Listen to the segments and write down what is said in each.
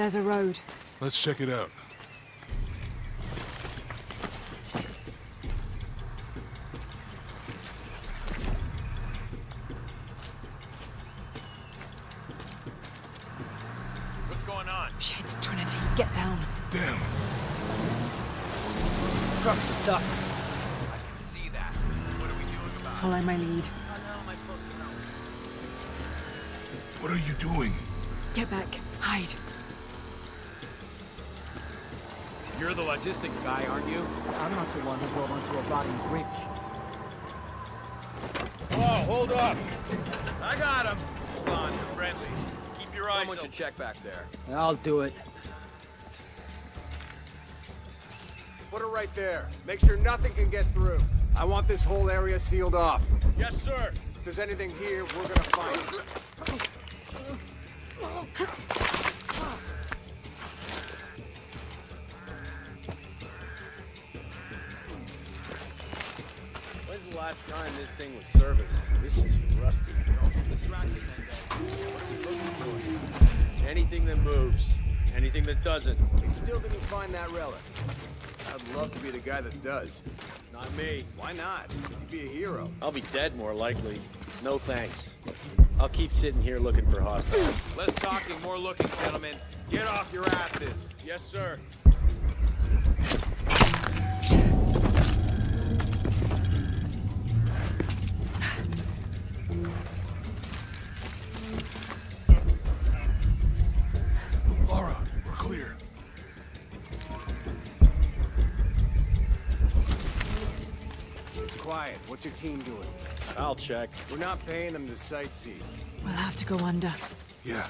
There's a road. Let's check it out. Someone should check back there. I'll do it. Put her right there. Make sure nothing can get through. I want this whole area sealed off. Yes, sir. If there's anything here, we're gonna find it. When's the last time this thing was serviced? This is rusty. Distracted then, What are we looking for? Anything that moves. Anything that doesn't. We still didn't find that relic. I'd love to be the guy that does. Not me. Why not? You'd be a hero. I'll be dead more likely. No thanks. I'll keep sitting here looking for hostiles. Less talking, more looking, gentlemen. Get off your asses. Yes, sir. What's your team doing? I'll check. We're not paying them to sightsee. We'll have to go under. Yeah.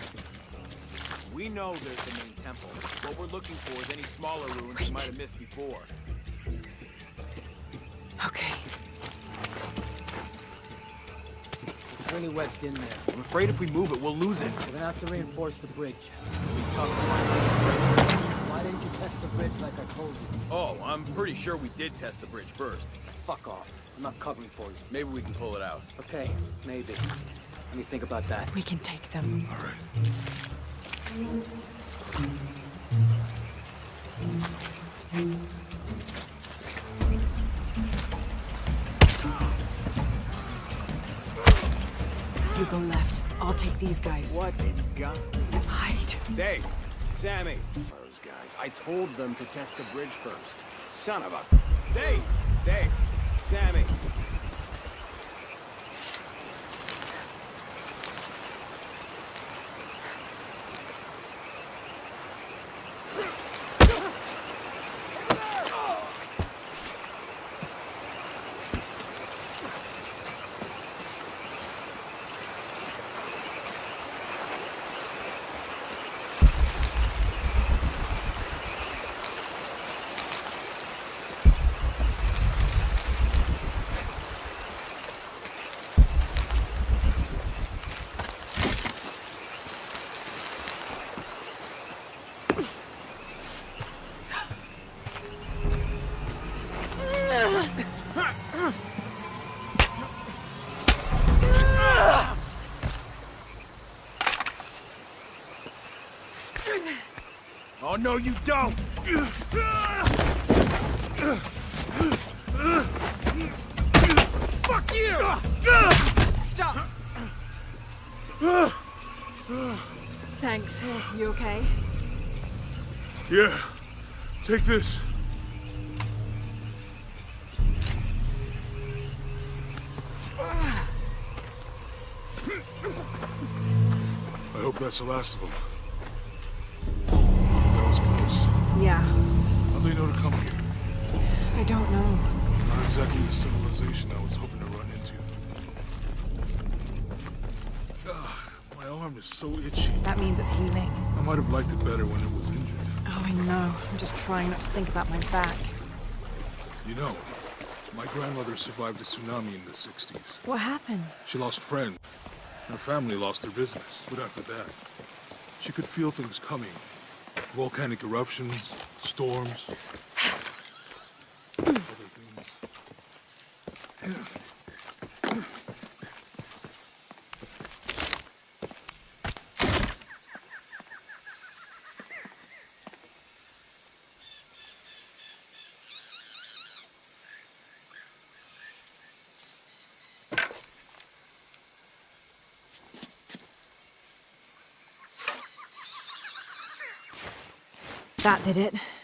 We know there's the main temple. What we're looking for is any smaller ruins we might have missed before. Okay. It's really wedged in there. I'm afraid if we move it, we'll lose it. We're gonna have to reinforce the bridge. It'll be tough to find Why didn't you test the bridge like I told you? Oh, I'm pretty sure we did test the bridge first. Fuck off. I'm not covering for you. Maybe we can pull it out. Okay, maybe. Let me think about that. We can take them. All right. You go left. I'll take these guys. What in God? Hide. Dave, Sammy. Those guys. I told them to test the bridge first. Son of a... Dave! Dave! Sammy! Oh, no, you don't! Fuck you! Stop! Thanks. You okay? Yeah. Take this. I hope that's the last of them. That was close. Yeah. How'd they know to come here? I don't know. Not exactly the civilization I was hoping to run into. Ah, my arm is so itchy. That means it's healing. I might have liked it better when it was injured. Oh, I know. I'm just trying not to think about my back. You know, my grandmother survived a tsunami in the 60s. What happened? She lost friends. Her family lost their business. But after that, she could feel things coming. Volcanic eruptions, storms, other things. That did it.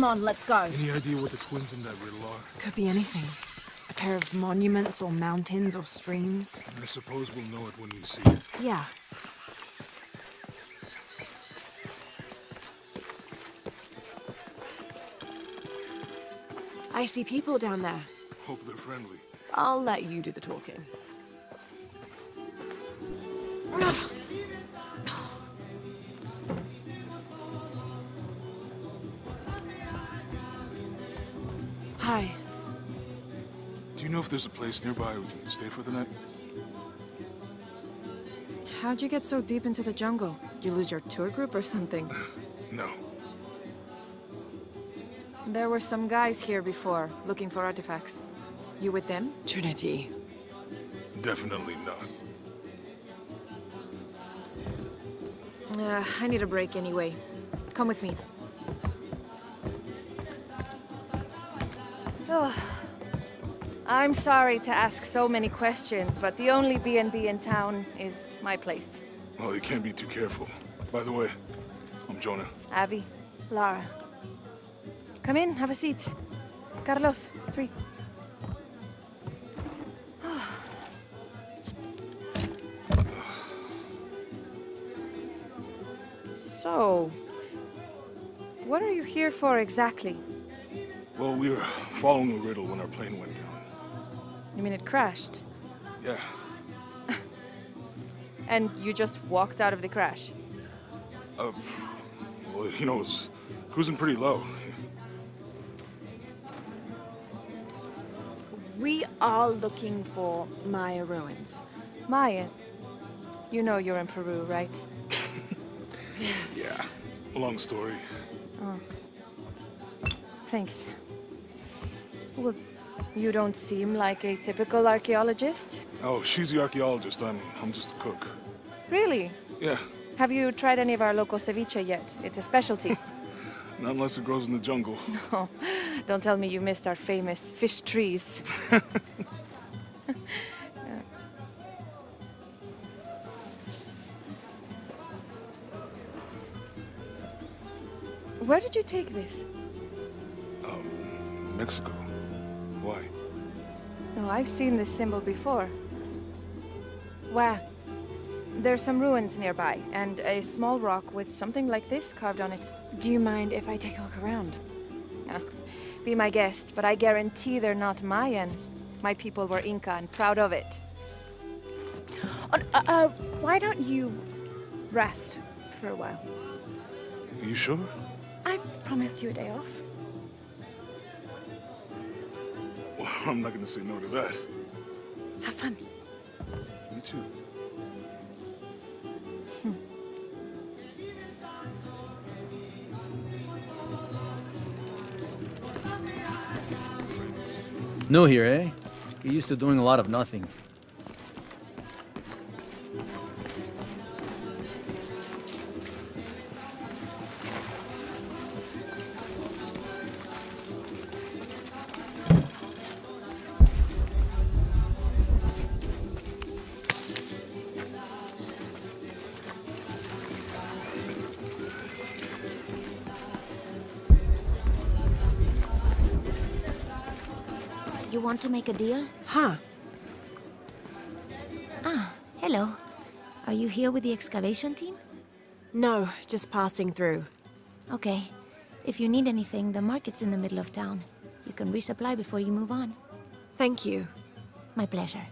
Come on, let's go. Any idea what the twins in that riddle are? Could be anything. A pair of monuments or mountains or streams. I suppose we'll know it when we see it. Yeah. I see people down there. Hope they're friendly. I'll let you do the talking. There's a place nearby we can stay for the night? How'd you get so deep into the jungle? You lose your tour group or something? No. There were some guys here before, looking for artifacts. You with them? Trinity. Definitely not. Uh, I need a break anyway. Come with me. I'm sorry to ask so many questions, but the only B&B in town is my place. Well, you can't be too careful. By the way, I'm Jonah. Abby, Lara. Come in, have a seat. Carlos, three. so, what are you here for exactly? Well, we were following a riddle when our plane went down. You mean it crashed? Yeah, And you just walked out of the crash? uh, well, you know, it was cruising pretty low. We are looking for Maya ruins. Maya, you know you're in Peru, right? Yeah. Long story. Oh. Thanks. You don't seem like a typical archaeologist. Oh, she's the archaeologist. I'm, I'm just a cook. Really? Yeah, Have you tried any of our local ceviche yet? It's a specialty. not unless it grows in the jungle. oh, don't tell me you missed our famous fish trees. Where did you take this? Um, Mexico. Why? No, I've seen this symbol before. Where? There's some ruins nearby, and a small rock with something like this carved on it. Do you mind if I take a look around? Ah, be my guest, but I guarantee they're not Mayan. My people were Inca and proud of it. Uh, uh, uh, why don't you rest for a while? you sure? I promised you a day off. I'm not gonna say no to that. Have fun. You too. New here, eh? Get used to doing a lot of nothing. Want to make a deal? Huh. Ah, hello. Are you here with the excavation team? No, just passing through. Okay. If you need anything, the market's in the middle of town. You can resupply before you move on. Thank you. My pleasure.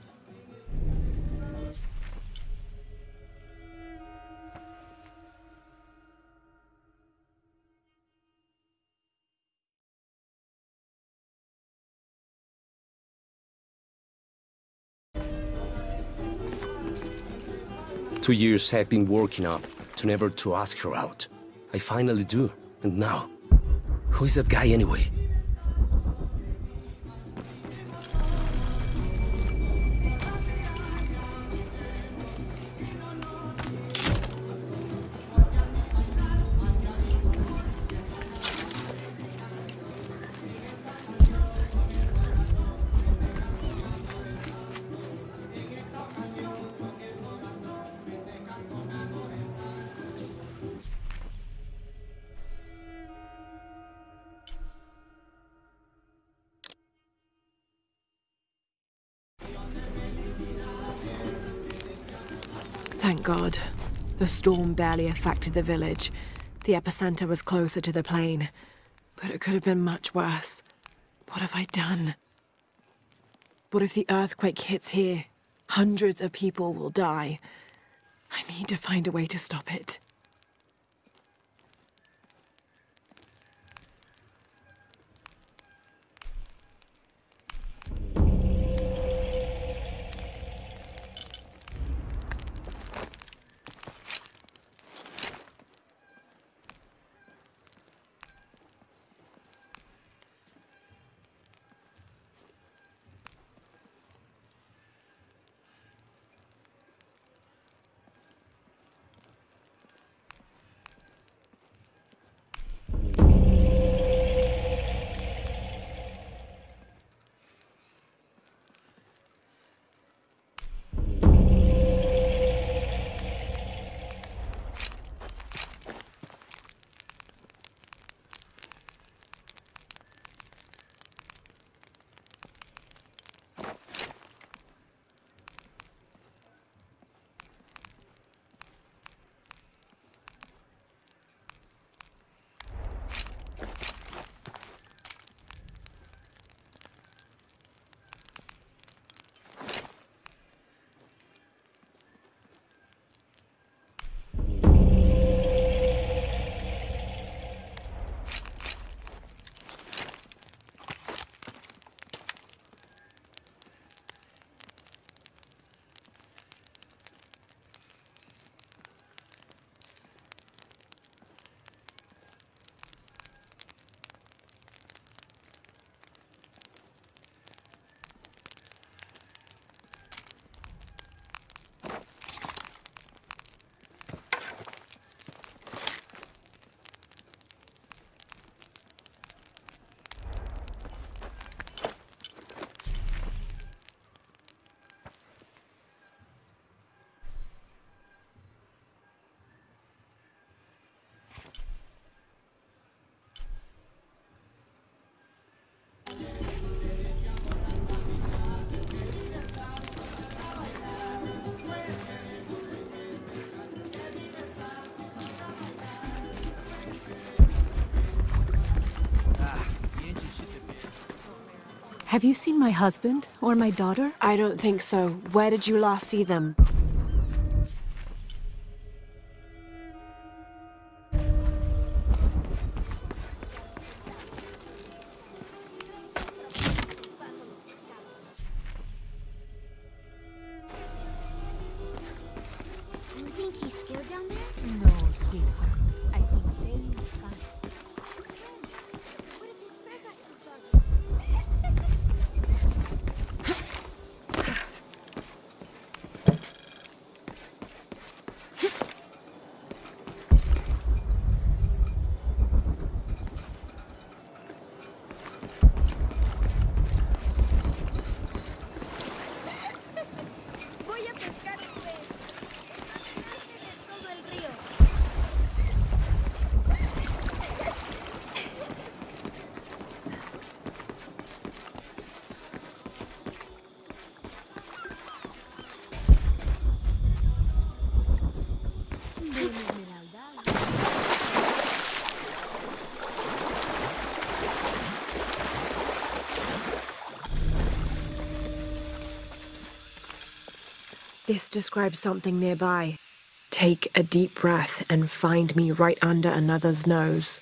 Two years I've been working up to never to ask her out. I finally do, and now, who is that guy anyway? God. The storm barely affected the village. The epicenter was closer to the plain. But it could have been much worse. What have I done? What if the earthquake hits here? Hundreds of people will die. I need to find a way to stop it. Have you seen my husband or my daughter? I don't think so. Where did you last see them? This describes something nearby. Take a deep breath and find me right under another's nose.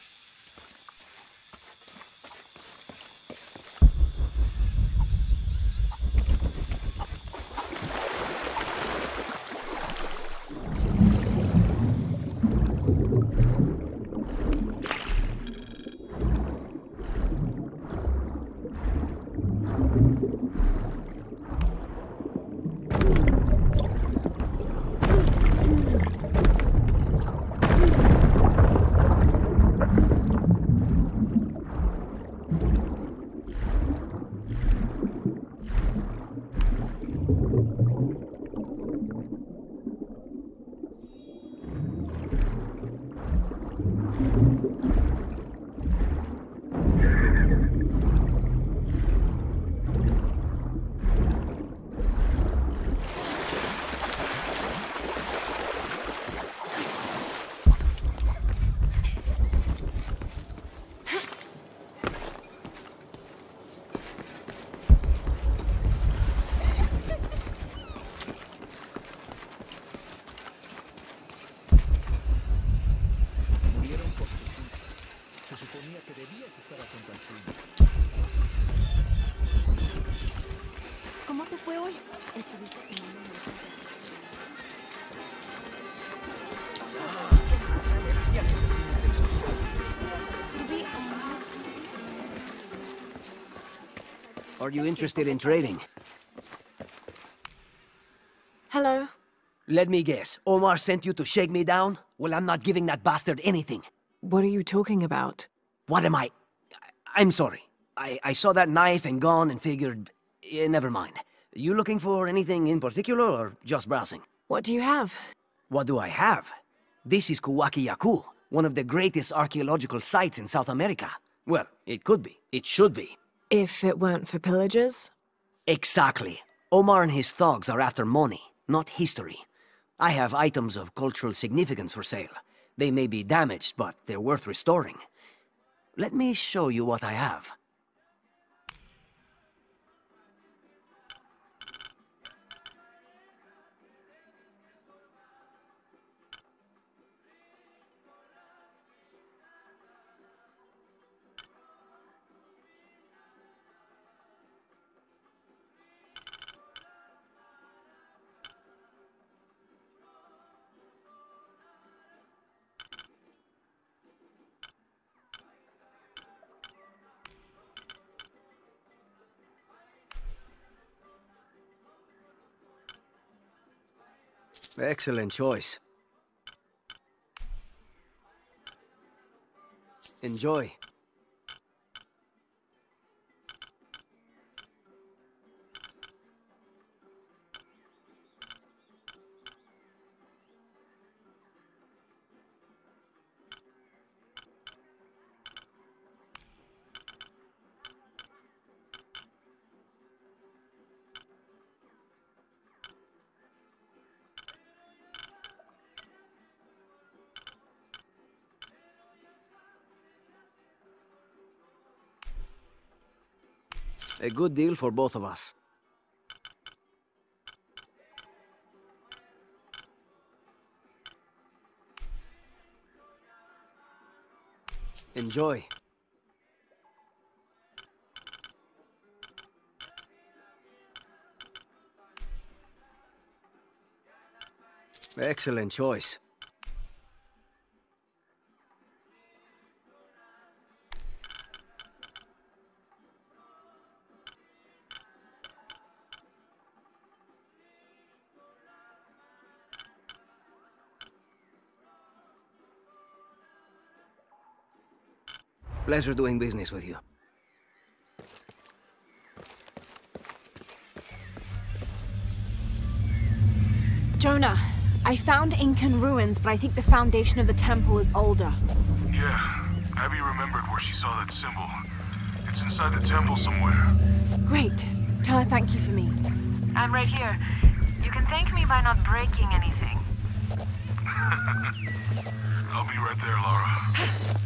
Are you interested in trading? Hello? Let me guess. Omar sent you to shake me down? Well, I'm not giving that bastard anything. What are you talking about? What am I? I'm sorry. I, I saw that knife and gun and figured. eh, never mind. You looking for anything in particular or just browsing? What do you have? What do I have? This is Kuwaq Yaku, one of the greatest archaeological sites in South America. Well, it could be. It should be. If it weren't for pillagers? Exactly. Omar and his thugs are after money, not history. I have items of cultural significance for sale. They may be damaged, but they're worth restoring. Let me show you what I have. Excellent choice. Enjoy. A good deal for both of us. Enjoy. Excellent choice. Pleasure doing business with you. Jonah, I found Incan ruins, but I think the foundation of the temple is older. Yeah, Abby remembered where she saw that symbol. It's inside the temple somewhere. Great. Tell her thank you for me. I'm right here. You can thank me by not breaking anything. I'll be right there, Lara.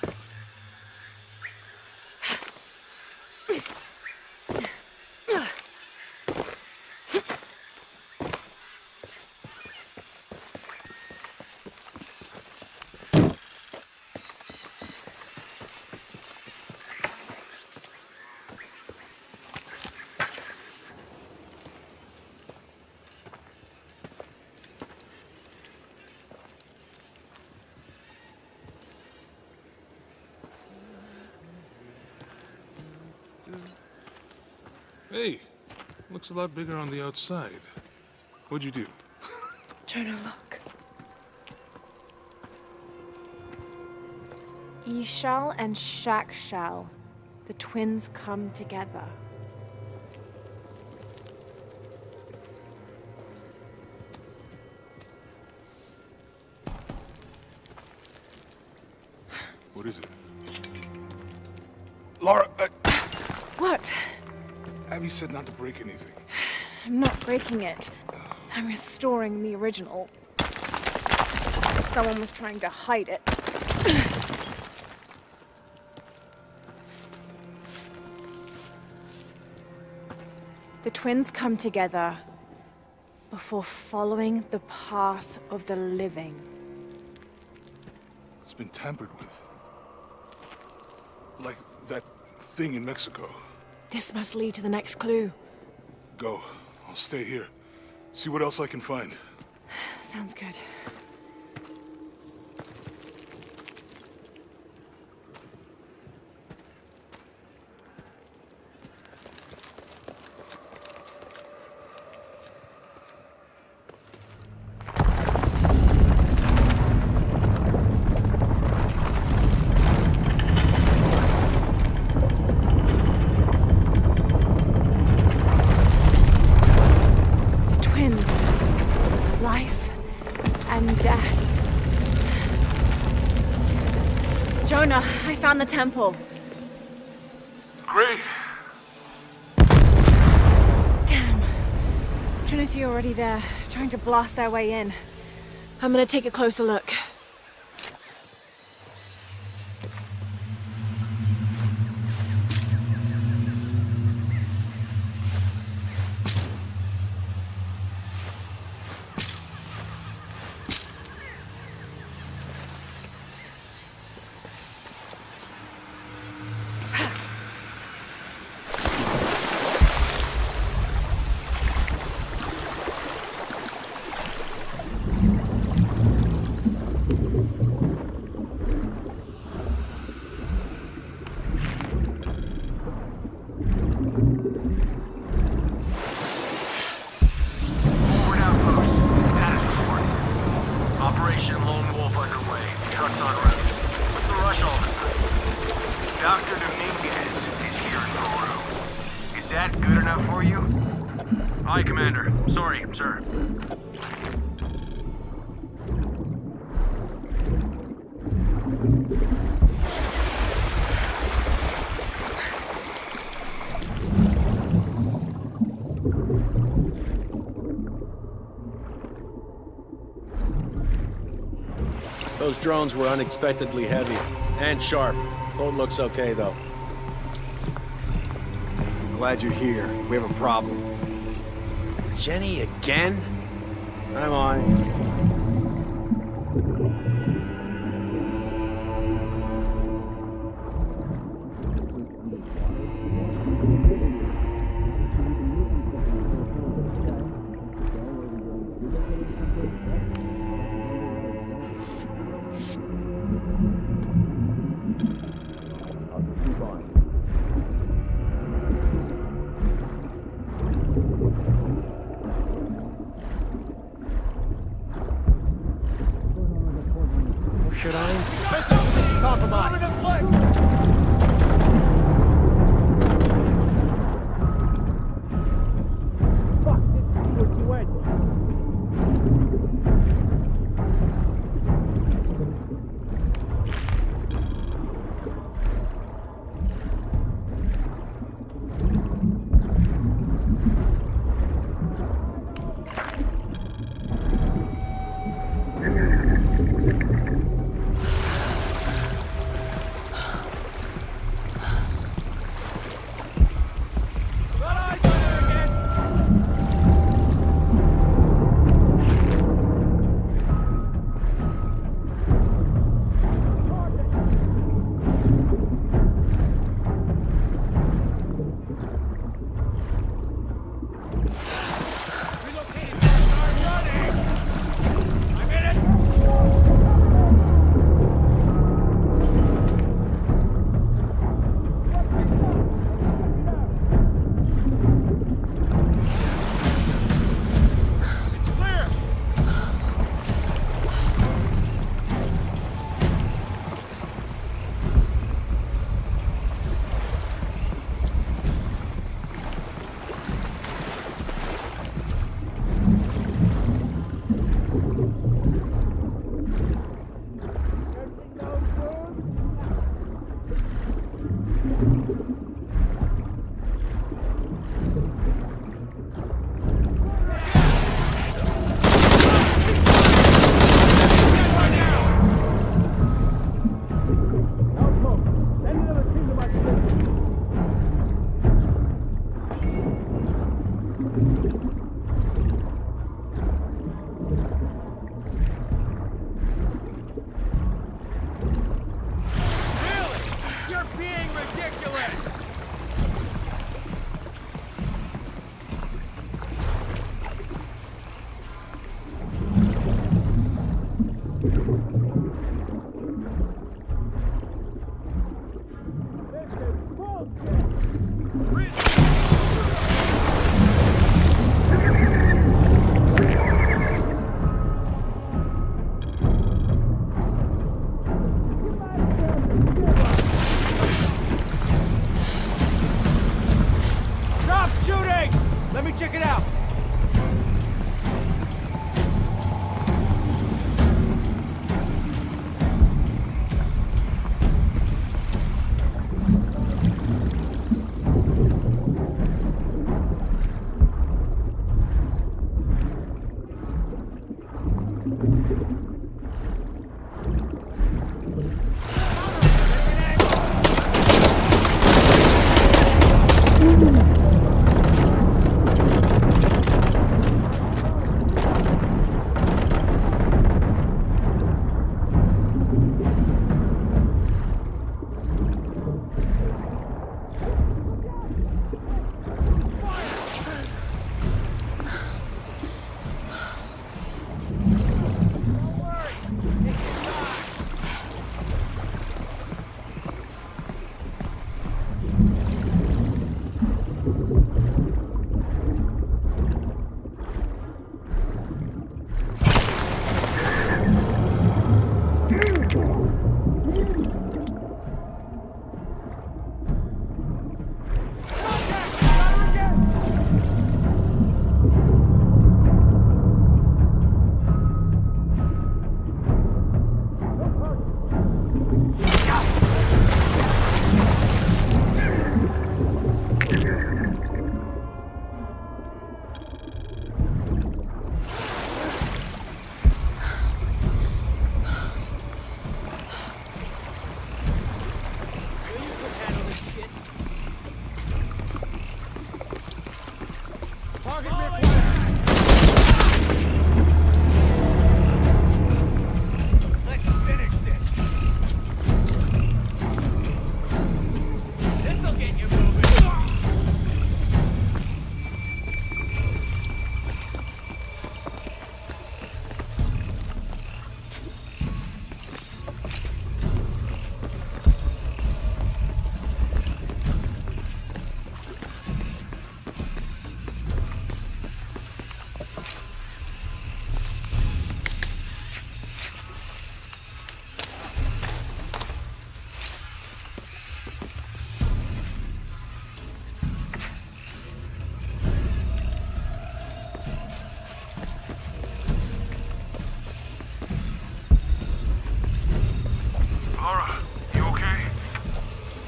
Hey, looks a lot bigger on the outside. What'd you do? Jonah, look. Ix Chel and Chak Chel, the twins come together. Said not to break anything. I'm not breaking it. I'm restoring the original. Someone was trying to hide it. the twins come together before following the path of the living. It's been tampered with. Like that thing in Mexico. This must lead to the next clue. Go. I'll stay here. See what else I can find. Sounds good. Temple. Great. Damn. Trinity already there, trying to blast their way in. I'm gonna take a closer look. Trucks en route. What's the rush all of a sudden? Dr. Dominguez is here in Peru. Is that good enough for you? Aye, Commander. Sorry, sir. Those drones were unexpectedly heavy and sharp. Boat looks okay, though. Glad you're here. We have a problem. Jenny again? I'm on.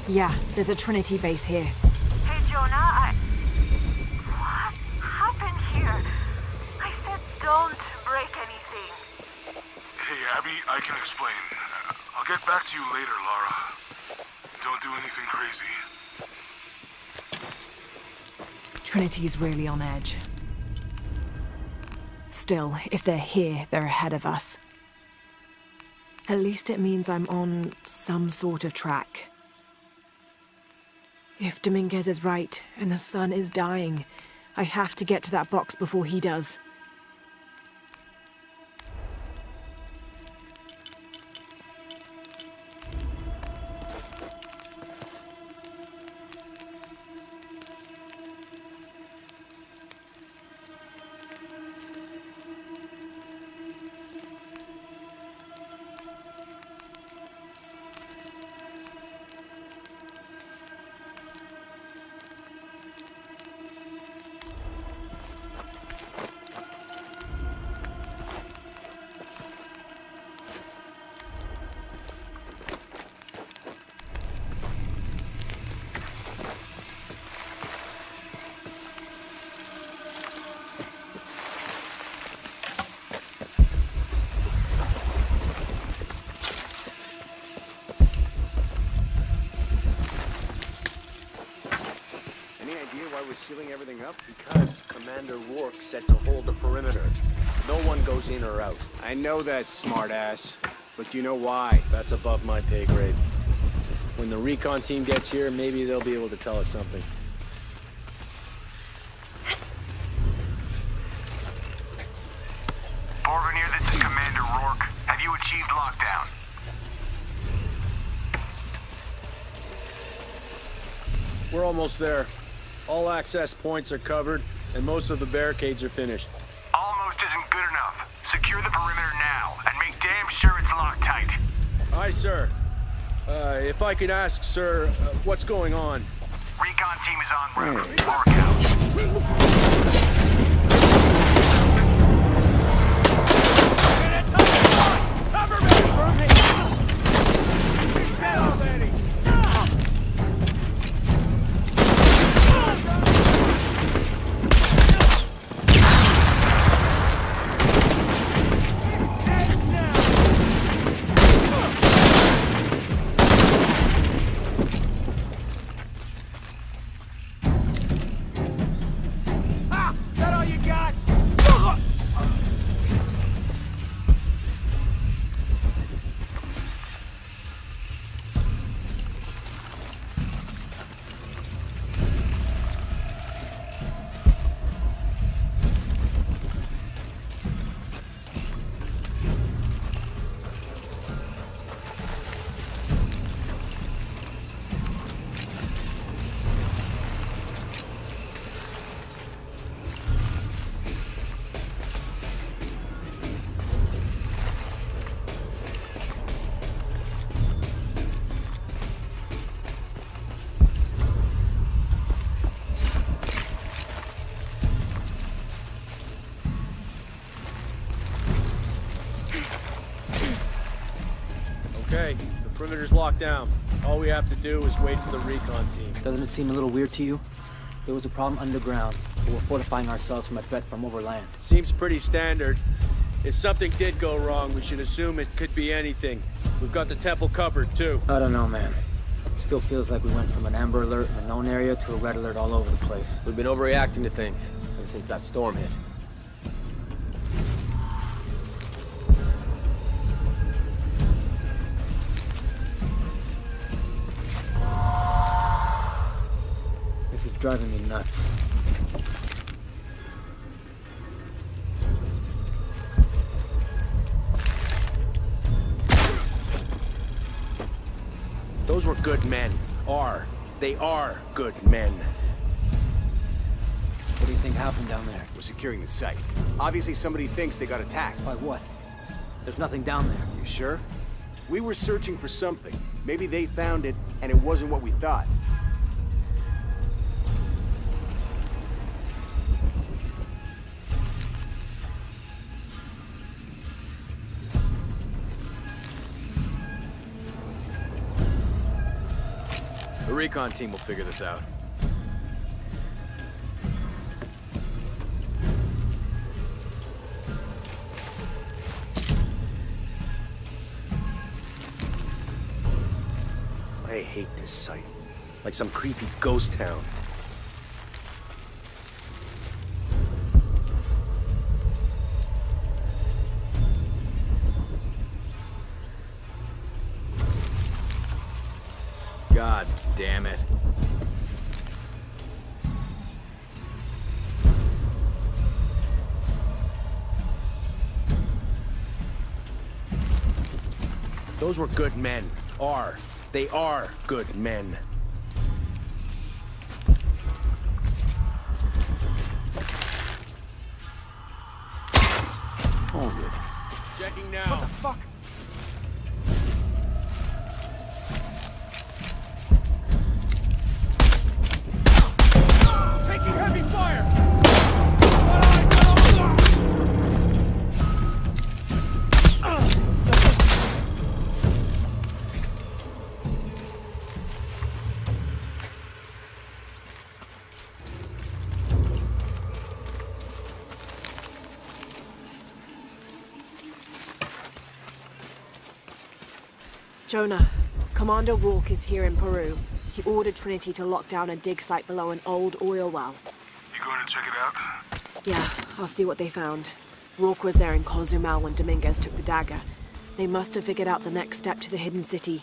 Yeah, there's a Trinity base here. Hey, Jonah, I... What happened here? I said don't break anything. Hey, Abby, I can explain. Uh, I'll get back to you later, Lara. Don't do anything crazy. Trinity's really on edge. Still, if they're here, they're ahead of us. At least it means I'm on some sort of track. If Dominguez is right and the sun is dying, I have to get to that box before he does. Idea why we're sealing everything up? Because Commander Rourke said to hold the perimeter. No one goes in or out. I know that, smartass. But do you know why? That's above my pay grade. When the recon team gets here, maybe they'll be able to tell us something. Borgonier, this is Commander Rourke. Have you achieved lockdown? We're almost there. All access points are covered, and most of the barricades are finished. Almost isn't good enough. Secure the perimeter now, and make damn sure it's locked tight. Aye, sir. Uh, if I could ask, sir, uh, what's going on? Recon team is on route. Mark out. Perimeter's locked down. All we have to do is wait for the recon team. Doesn't it seem a little weird to you? There was a problem underground, but we're fortifying ourselves from a threat from overland. Seems pretty standard. If something did go wrong, we should assume it could be anything. We've got the temple covered, too. I don't know, man. Still feels like we went from an amber alert in a known area to a red alert all over the place. We've been overreacting to things ever since that storm hit. Driving me nuts. Those were good men. Are. They are good men. What do you think happened down there? We're securing the site. Obviously somebody thinks they got attacked. By what? There's nothing down there. You sure? We were searching for something. Maybe they found it, and it wasn't what we thought. The recon team will figure this out. I hate this site. Like some creepy ghost town. Those were good men. Are. They are good men. Jonah, Commander Rourke is here in Peru. He ordered Trinity to lock down a dig site below an old oil well. You going to check it out? Yeah, I'll see what they found. Rourke was there in Cozumel when Dominguez took the dagger. They must have figured out the next step to the hidden city.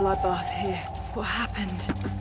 Bloodbath here. What happened?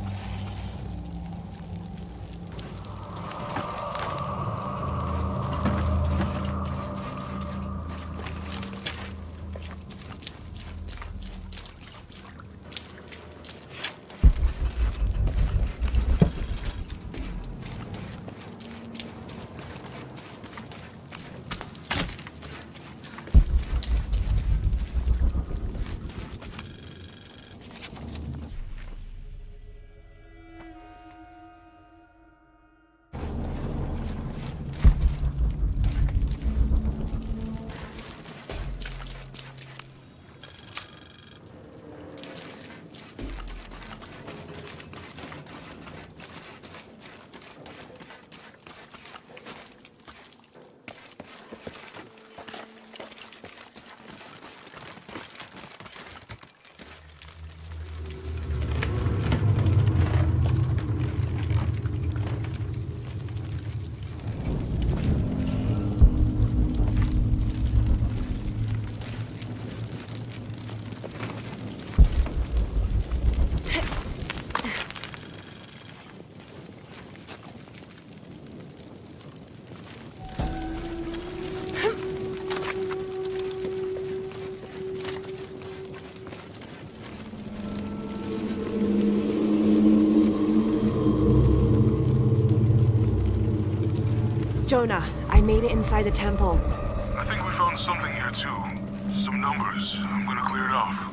Jonah, I made it inside the temple. I think we found something here too. Some numbers. I'm gonna clear it off.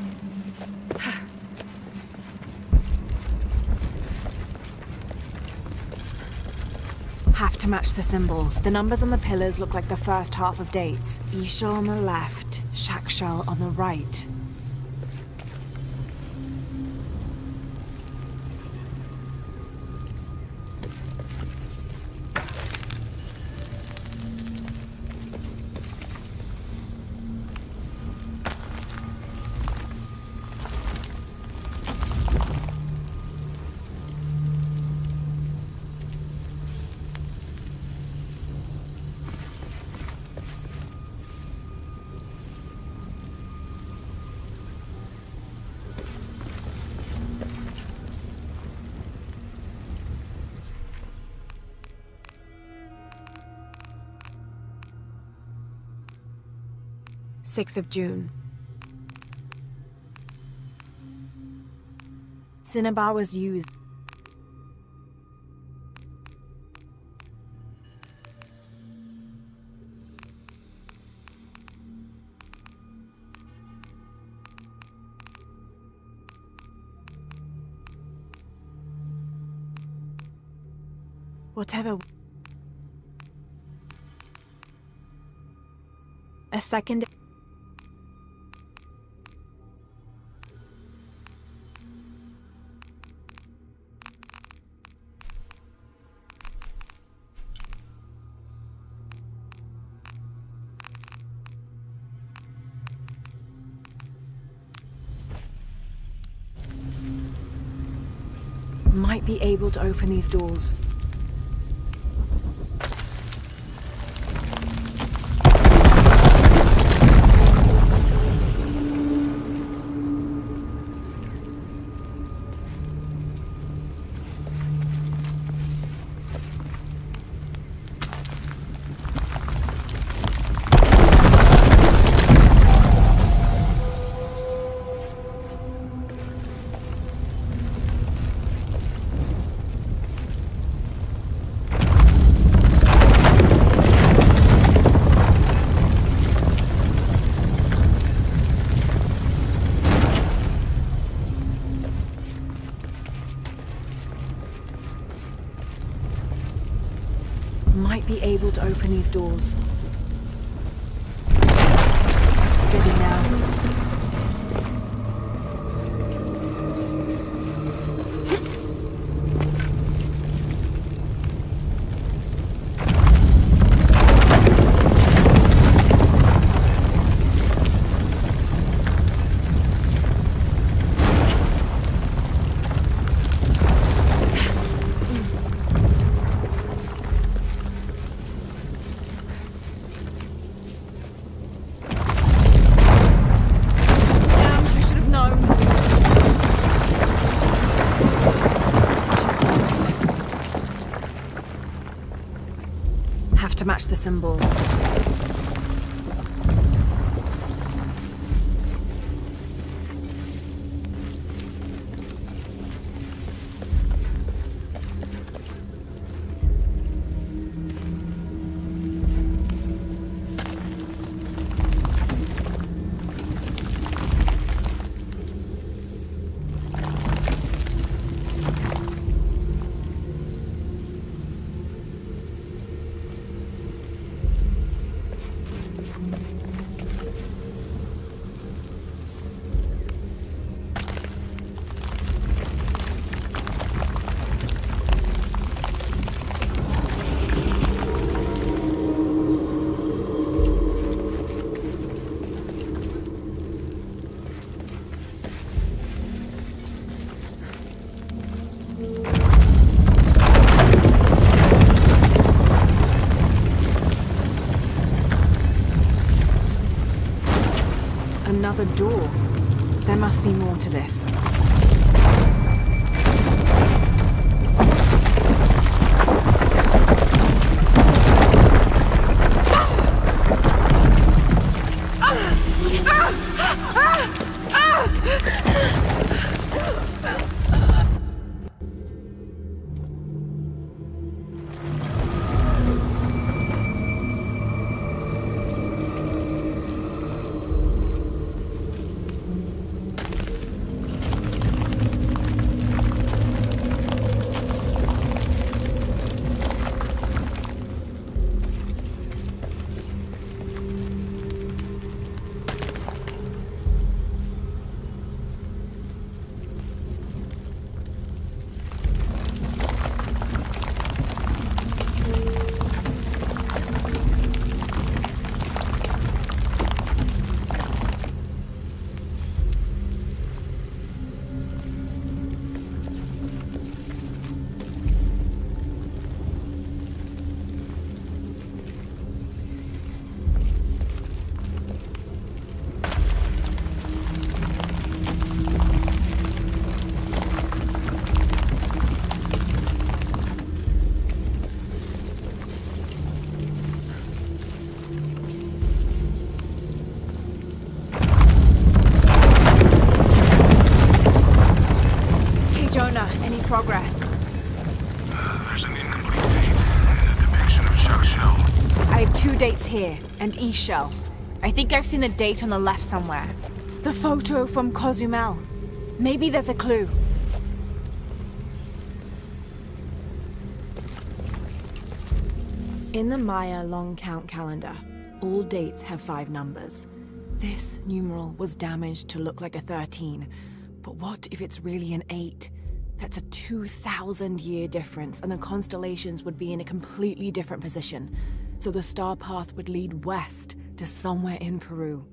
Have to match the symbols. The numbers on the pillars look like the first half of dates. Ix Chel on the left, Chak Chel on the right. Sixth of June. Cinnabar was used. Whatever. A second. Be able to open these doors. These doors. Symbols. To this. Here, and Ix Chel. I think I've seen the date on the left somewhere. The photo from Cozumel. Maybe there's a clue. In the Maya long count calendar, all dates have five numbers. This numeral was damaged to look like a 13. But what if it's really an 8? That's a 2,000 year difference, and the constellations would be in a completely different position. So the star path would lead west to somewhere in Peru.